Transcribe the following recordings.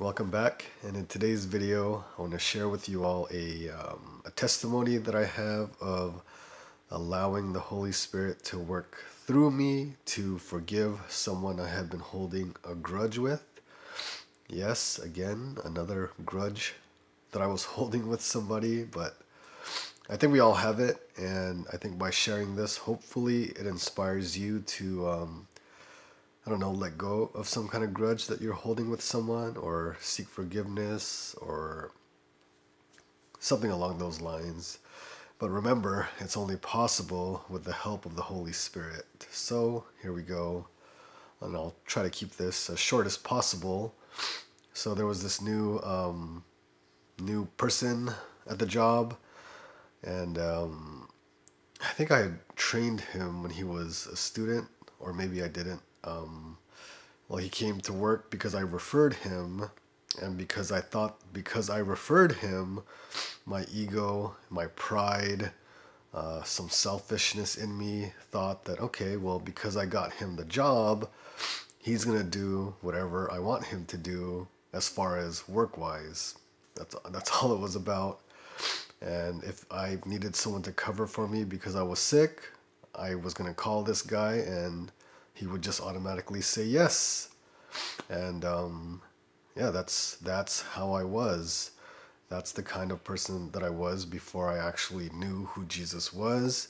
Welcome back and in today's video I want to share with you all a, um, a testimony that I have of allowing the Holy Spirit to work through me to forgive someone I had been holding a grudge with. Yes, again, another grudge that I was holding with somebody, but I think we all have it and I think by sharing this hopefully it inspires you to um, I don't know, let go of some kind of grudge that you're holding with someone or seek forgiveness or something along those lines. But remember, it's only possible with the help of the Holy Spirit. So here we go. And I'll try to keep this as short as possible. So there was this new um, new person at the job, and um, I think I had trained him when he was a student, or maybe I didn't um, well, he came to work because I referred him, and because I thought, because I referred him, my ego, my pride, uh, some selfishness in me thought that, okay, well, because I got him the job, he's going to do whatever I want him to do as far as work wise. That's, that's all it was about. And if I needed someone to cover for me because I was sick, I was going to call this guy and he would just automatically say yes. And um, yeah, that's that's how I was. That's the kind of person that I was before I actually knew who Jesus was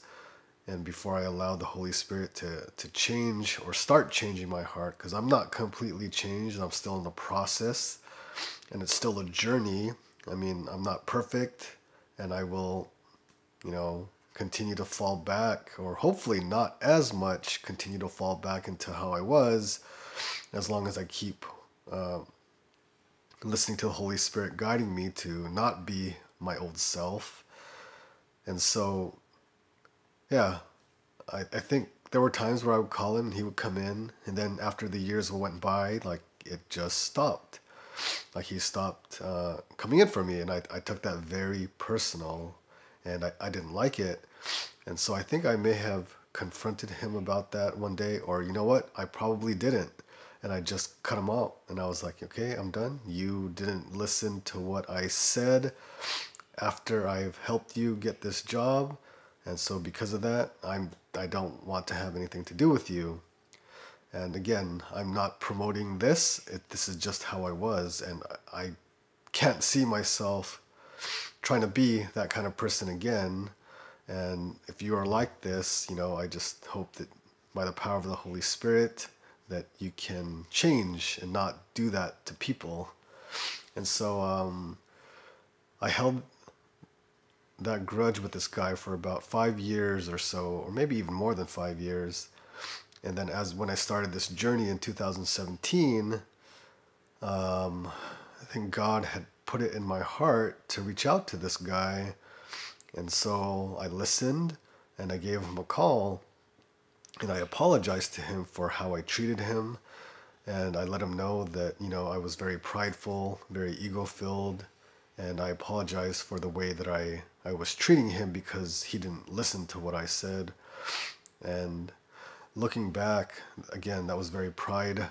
and before I allowed the Holy Spirit to, to change or start changing my heart because I'm not completely changed. I'm still in the process and it's still a journey. I mean, I'm not perfect and I will, you know, continue to fall back, or hopefully not as much continue to fall back into how I was, as long as I keep uh, listening to the Holy Spirit guiding me to not be my old self. And so, yeah, I, I think there were times where I would call him and he would come in, and then after the years went by, like it just stopped. Like he stopped uh, coming in for me, and I, I took that very personal and I, I didn't like it. And so I think I may have confronted him about that one day, or you know what, I probably didn't. And I just cut him out. And I was like, okay, I'm done. You didn't listen to what I said after I've helped you get this job. And so because of that, I'm I don't want to have anything to do with you. And again, I'm not promoting this. It, this is just how I was, and I can't see myself trying to be that kind of person again. And if you are like this, you know, I just hope that by the power of the Holy Spirit that you can change and not do that to people. And so um, I held that grudge with this guy for about five years or so, or maybe even more than five years. And then as when I started this journey in 2017, um, I think God had put it in my heart to reach out to this guy. And so I listened and I gave him a call and I apologized to him for how I treated him. And I let him know that, you know, I was very prideful, very ego filled. And I apologized for the way that I, I was treating him because he didn't listen to what I said. And looking back, again, that was very pride.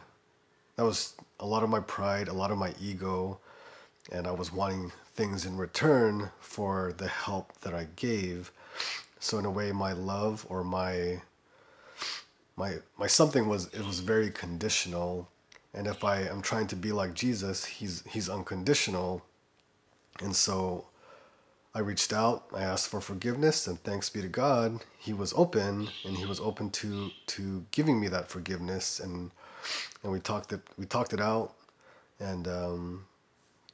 That was a lot of my pride, a lot of my ego and I was wanting things in return for the help that I gave. So in a way, my love or my my my something was it was very conditional, and if I am trying to be like Jesus, he's he's unconditional, and so I reached out, I asked for forgiveness, and thanks be to God, He was open, and He was open to to giving me that forgiveness, and and we talked it we talked it out, and um,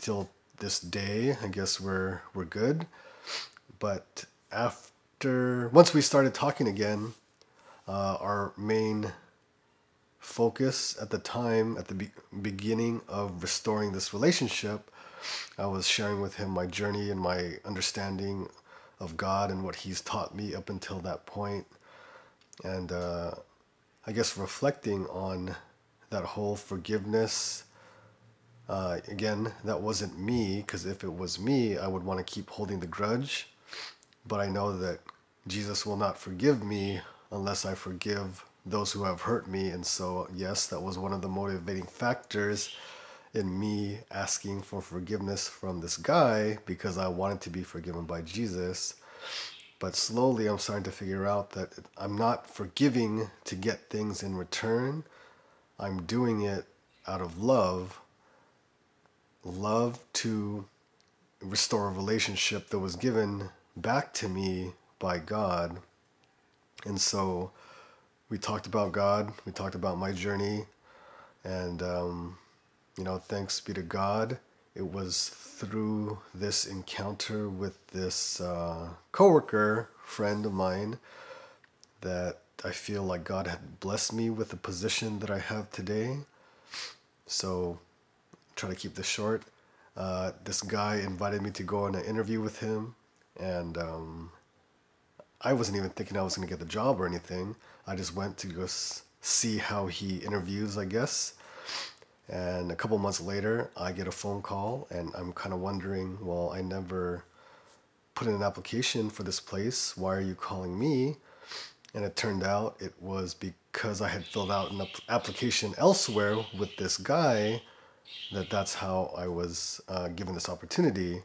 till this day, I guess we're we're good. But after once we started talking again, uh, our main focus at the time, at the be- beginning of restoring this relationship, I was sharing with him my journey and my understanding of God and what He's taught me up until that point, and uh, I guess reflecting on that whole forgiveness uh, again, that wasn't me, because if it was me, I would want to keep holding the grudge. But I know that Jesus will not forgive me unless I forgive those who have hurt me. And so, yes, that was one of the motivating factors in me asking for forgiveness from this guy because I wanted to be forgiven by Jesus. But slowly I'm starting to figure out that I'm not forgiving to get things in return. I'm doing it out of love. Love to restore a relationship that was given back to me by God. And so we talked about God, we talked about my journey, and um, you know, thanks be to God, it was through this encounter with this uh, coworker friend of mine that I feel like God had blessed me with the position that I have today. So, try to keep this short. Uh, this guy invited me to go on an interview with him, and um, I wasn't even thinking I was going to get the job or anything. I just went to go see how he interviews, I guess. And a couple months later, I get a phone call, and I'm kind of wondering, well, I never put in an application for this place. Why are you calling me? And it turned out it was because I had filled out an application elsewhere with this guy that that's how I was uh, given this opportunity.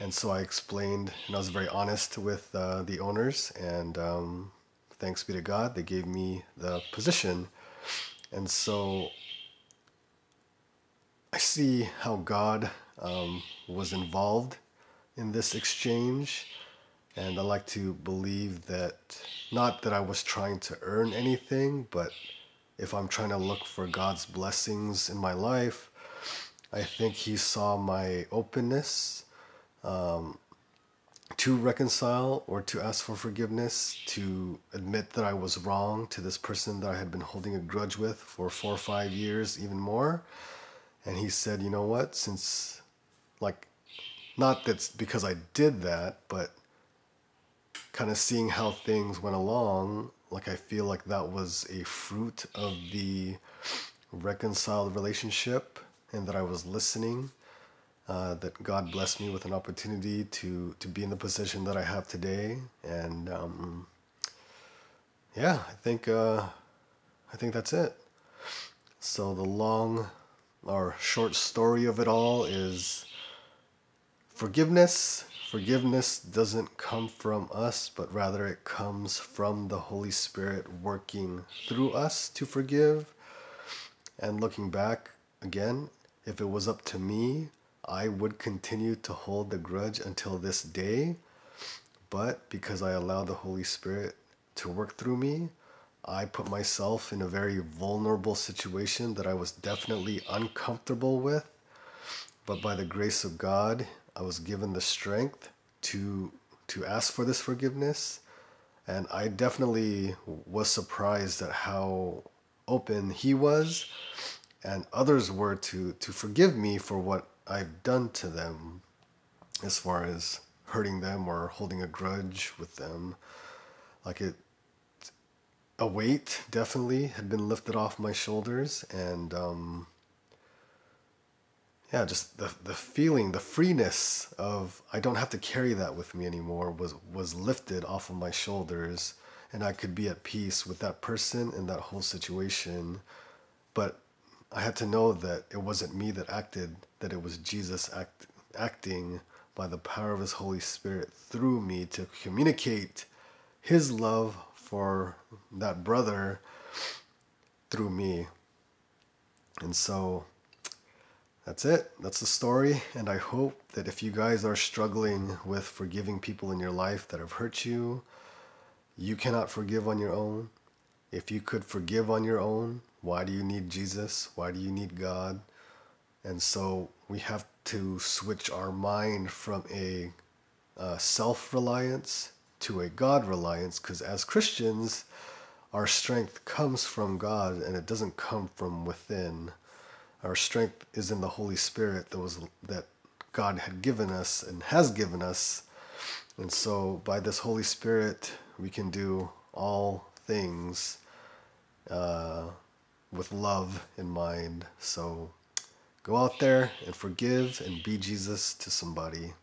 And so I explained, and I was very honest with uh, the owners, and um, thanks be to God, they gave me the position. And so I see how God um, was involved in this exchange. And I like to believe that, not that I was trying to earn anything, but if I'm trying to look for God's blessings in my life, I think He saw my openness um, to reconcile or to ask for forgiveness, to admit that I was wrong to this person that I had been holding a grudge with for four or five years, even more and he said, you know what? Since, like, not that's because I did that, but kind of seeing how things went along, like, I feel like that was a fruit of the reconciled relationship and that I was listening. Uh, that God blessed me with an opportunity to to be in the position that I have today, and um, yeah, I think uh, I think that's it. So the long or short story of it all is forgiveness. Forgiveness doesn't come from us, but rather it comes from the Holy Spirit working through us to forgive. And looking back again, if it was up to me, I would continue to hold the grudge until this day. But because I allow the Holy Spirit to work through me, I put myself in a very vulnerable situation that I was definitely uncomfortable with. But by the grace of God, I was given the strength to to ask for this forgiveness. And I definitely was surprised at how open he was and others were to to forgive me for what I've done to them as far as hurting them or holding a grudge with them. Like it a weight definitely had been lifted off my shoulders and um, yeah just the, the feeling the freeness of i don't have to carry that with me anymore was was lifted off of my shoulders and i could be at peace with that person and that whole situation but i had to know that it wasn't me that acted that it was jesus act, acting by the power of his holy spirit through me to communicate his love for that brother through me. And so that's it. That's the story. And I hope that if you guys are struggling with forgiving people in your life that have hurt you, you cannot forgive on your own. If you could forgive on your own, why do you need Jesus? Why do you need God? And so we have to switch our mind from a uh, self reliance to a God reliance because as Christians, our strength comes from God and it doesn't come from within. Our strength is in the Holy Spirit that was that God had given us and has given us. And so by this Holy Spirit, we can do all things uh, with love in mind. So go out there and forgive and be Jesus to somebody.